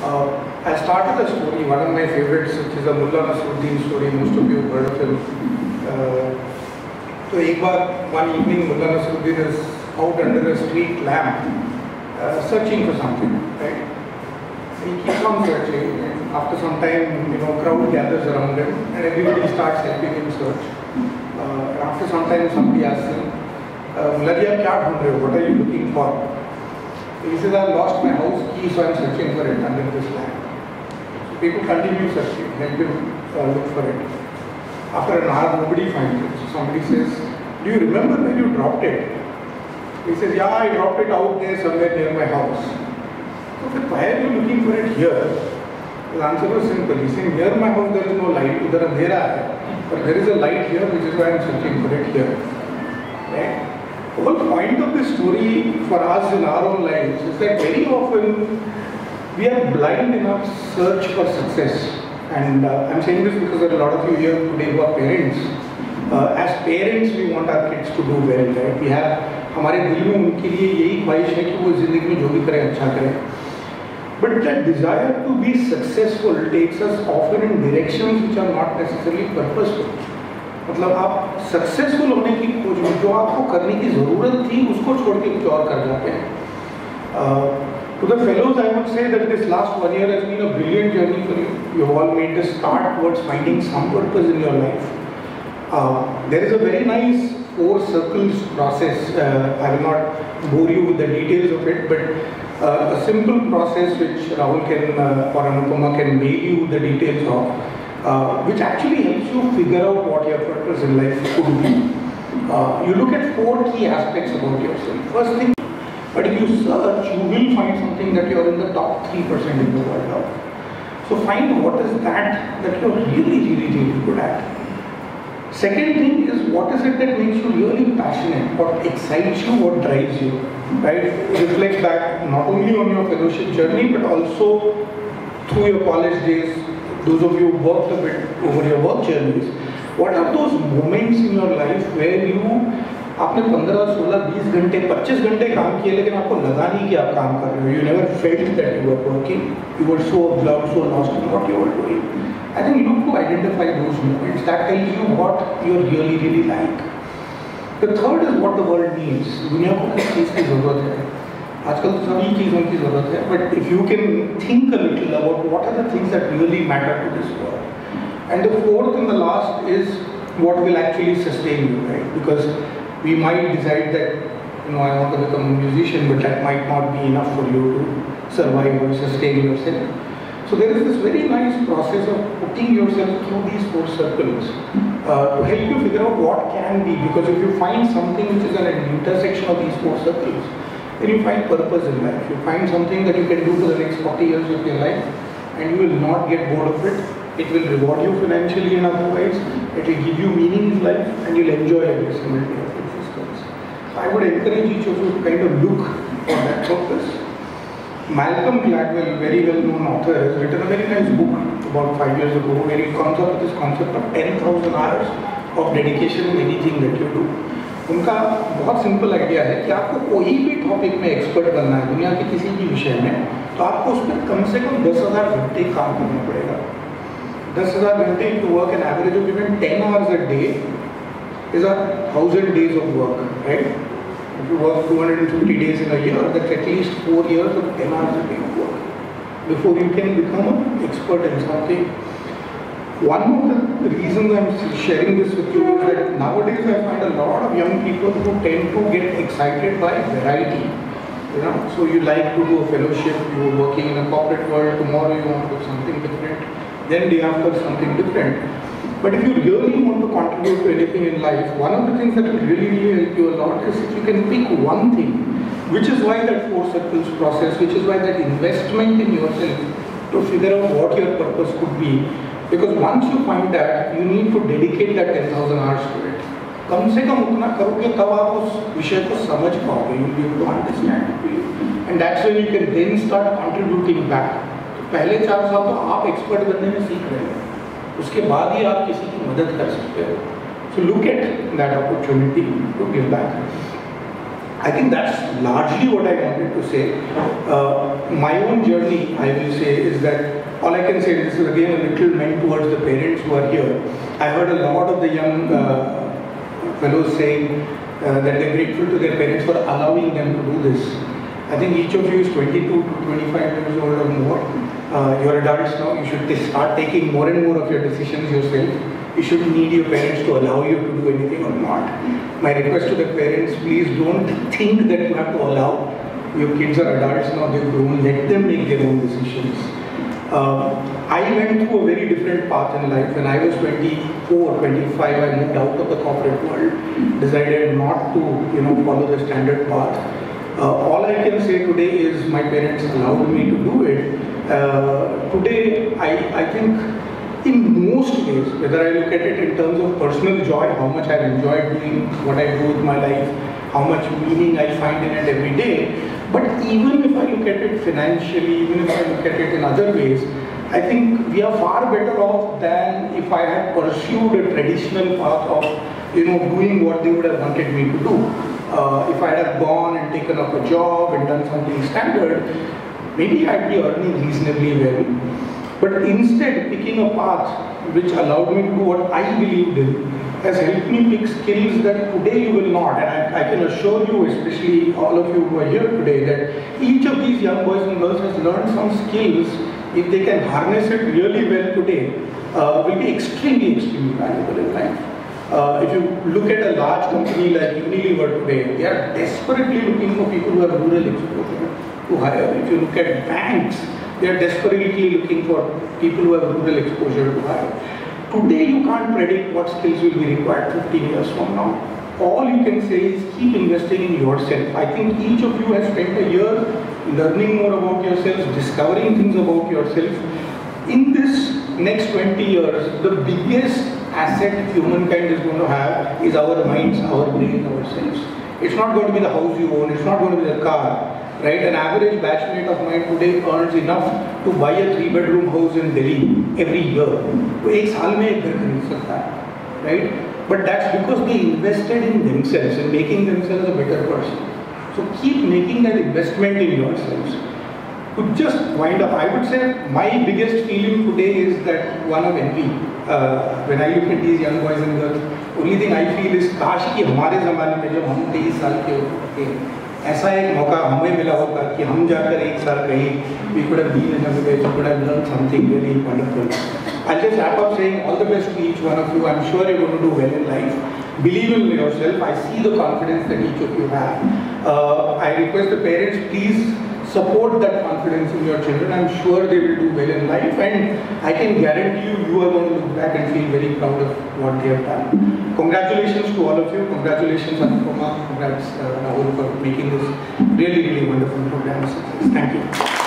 Uh, I started a story, one of my favorites, which is a Mullah Nasruddin story. Most of you have heard of him. Uh, so, ek one evening, Mullah Nasruddin is out under a street lamp, uh, searching for something. Right? He keeps on searching, and after some time, you know, crowd gathers around him, and everybody starts helping him search. Uh, after some time, somebody asks him, uh, what are you looking for? He says, I lost my house key, so I'm searching for it under this land. So people continue searching, help uh, look for it. After an hour, nobody finds it. So somebody says, Do you remember where you dropped it? He says, Yeah, I dropped it out there somewhere near my house. So said, why are you looking for it here? The answer was simple. He said, Near my house there is no light, udhar andhera hai. But there is a light here, which is why I'm searching for it here. Right? Whole point of this story for us in our own lives is that very often we are blind in our search for success. And uh, I'm saying this because there are a lot of you here today who are parents. Uh, as parents, we want our kids to do well, right? We have हमारे दिल में उनके लिए यही ख्वाहिश है कि वो ज़िंदगी में जो भी करें अच्छा करें But that desire to be successful takes us often in directions which are not necessarily purposeful. मतलब आप सक्सेसफुल होने की कोशिश जो आपको करने की ज़रूरत थी उसको छोड़ के कुछ और कर जाते हैं to the fellows I would say that this last one year has been a brilliant journey for you you all made the start towards finding some purpose in your life there is a very nice four circles process I will not bore you with the details of it but but uh, a simple process which Rahul can uh, or Anupama can mail you. Uh, which actually helps you figure out what your purpose in life could be. Uh, you look at four key aspects about yourself. First thing, but if you search, you will find something that you're in the top 3% in the world of. So find what is that that you're really, really, really good at. Second thing is what is it that makes you really passionate, what excites you, what drives you, right? Reflect back not only on your fellowship journey but also through your college days, those of you who worked a bit over your work journeys, what are those moments in your life where you आपने 15, 16, 20 घंटे 25 घंटे काम किए लेकिन आपको लगा नहीं कि आप काम कर रहे हो? You never felt that you are working you were so absorb so lost in what you are doing I think look to identify those moments that tell you what you are really really like the third is what the world needs दुनिया को किस चीज़ की ज़रूरत है? आजकल तो सभी चीज़ों की ज़रूरत है but if you can think a little about what are the things that really matter to this world and the fourth and the last is what will actually sustain you, right? Because we might decide that, you know, I want to become a musician, but that might not be enough for you to survive or sustain yourself. So there is this very nice process of putting yourself through these four circles uh, to help you figure out what can be. Because if you find something which is an intersection of these four circles, then you find purpose in life. You find something that you can do for the next 40 years of your life, and you will not get bored of it. It will reward you financially and otherwise. It will give you meaning in life, and you'll enjoy every single day of existence. So I would encourage each of you to kind of look for that purpose. Malcolm Gladwell, very well-known author, has written a very nice book about five years ago where he comes up with this concept of 10,000 hours of dedication in anything that you do. उनका बहुत simple idea है कि आपको कोई भी topic में expert बनना है दुनिया के किसी भी विषय में तो आपको उसमें कम से कम दस हज़ार घंटे काम करना पड़ेगा दस हज़ार घंटे to work an average of even ten hours a day is a thousand days of work right If you work 250 days in a year, that's at least four years of 10 hours a day of work before you can become an expert in something. One of reasons I'm sharing this with you is that nowadays I find a lot of young people who tend to get excited by variety. You know, so you like to do a fellowship, you are working in a corporate world, tomorrow you want to do something different, then day after something different. But if you really want to contribute to anything in life, one of the things that will really, really help you a lot is if you can pick one thing, which is why that four circles process, which is why that investment in yourself to figure out what your purpose could be. Because once you find that, you need to dedicate that 10,000 hours to it. कम से कम उतना करोगे तब आप उस विषय को समझ पाओगे you be to understand and that's when you can then start contributing back पहले चार साल तो आप एक्सपर्ट बनने में सीख रहे हो उसके बाद ही आप किसी की मदद कर सकते हो so look at that opportunity to give back I think that's largely what I wanted to say. Uh, my own journey, I will say, is this is again a little meant towards the parents who are here. I heard a lot of the young uh, fellows saying uh, that they're grateful to their parents for allowing them to do this. I think each of you is 22 to 25 years old or more. Uh, you're adults now, you should start taking more and more of your decisions yourself. You shouldn't need your parents to allow you to do anything or not. My request to the parents, please don't think that you have to allow. Your kids are adults now, they've grown, let them make their own decisions. Uh, I went through a very different path in life. When I was 24, 25, I moved out of the corporate world, decided not to, you know, follow the standard path. Uh, all I can say today is my parents allowed me to do it. Uh, today, I, I think in most ways, whether I look at it in terms of personal joy, how much I've enjoyed doing what I do with my life, how much meaning I find in it every day, but even if look at it financially, even if I look at it in other ways, I think we are far better off than if I had pursued a traditional path of, you know, doing what they would have wanted me to do. Uh, if I had gone and taken up a job and done something standard, maybe I'd be earning reasonably well. But instead, picking a path which allowed me to do what I believed in has helped me pick skills that today you will not. And I, I, can assure you, especially all of you who are here today, that each of these young boys and girls has learned some skills, if they can harness it really well today, uh, will be extremely, extremely valuable in life. Uh, if you look at a large company like Unilever today, they are desperately looking for people who have rural exposure to hire. If you look at banks, they are desperately looking for people who have rural exposure to hire. Today you can't predict what skills will be required 15 years from now All you can say is keep investing in yourself. I think each of you has spent a year learning more about yourselves, discovering things about yourself. In this next 20 years, the biggest asset humankind is going to have is our minds, our brains, ourselves. It's not going to be the house you own, it's not going to be the car, right? An average batchmate of mine today earns enough to buy a three bedroom house in Delhi every year. वो एक साल में एक घर खरीद सकता है, right? But that's because they invested in themselves and making themselves a better person. So keep making that investment in yourselves. To just wind up, I would say my biggest feeling today is that one of envy. Uh, when I look at these young boys and girls, only thing I feel is काश कि हमारे ज़माने में जब हम तेईस साल के थे ऐसा एक मौका हमें मिला होगा कि हम जाकर एक साल कहीं we could have been in a way something very wonderful I just wrap up saying all the best to each one of you I am sure you to do well in life believe in yourself I see the confidence that each of you have I request the parents please support that confidence in your children. I'm sure they will do well in life and I can guarantee you, you are going to look back and feel very proud of what they have done. Congratulations to all of you. Congratulations Anupama. Congrats uh, Rahul for making this really, really wonderful program. Thank you.